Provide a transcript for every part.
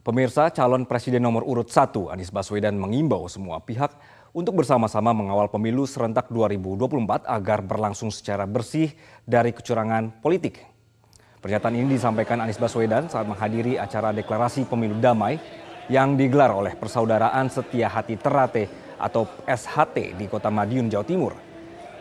Pemirsa calon presiden nomor urut 1 Anies Baswedan mengimbau semua pihak untuk bersama-sama mengawal pemilu serentak 2024 agar berlangsung secara bersih dari kecurangan politik. Pernyataan ini disampaikan Anies Baswedan saat menghadiri acara deklarasi pemilu damai yang digelar oleh Persaudaraan Setia Hati Terate atau SHT di Kota Madiun, Jawa Timur.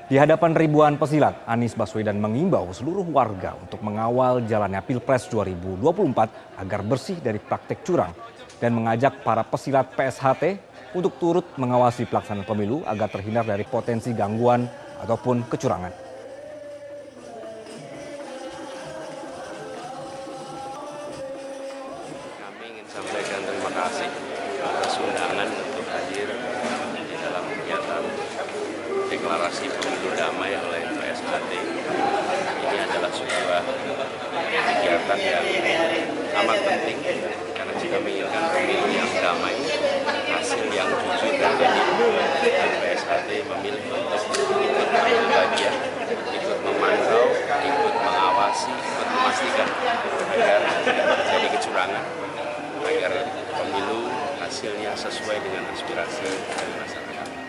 Di hadapan ribuan pesilat, Anies Baswedan mengimbau seluruh warga untuk mengawal jalannya Pilpres 2024 agar bersih dari praktek curang dan mengajak para pesilat PSHT untuk turut mengawasi pelaksanaan pemilu agar terhindar dari potensi gangguan ataupun kecurangan. Kami ingin sampaikan terima kasih atas undangan untuk hadir di dalam kegiatan deklarasi pemilu damai oleh PSHT. Ini adalah sebuah kegiatan yang amat penting karena jika menginginkan pemilu yang damai, hasil yang jujur dan adil, PSHT memilih untuk ikut bagian, ikut memantau, ikut mengawasi, ikut memastikan agar tidak terjadi kecurangan, agar pemilu hasilnya sesuai dengan aspirasi dari masyarakat.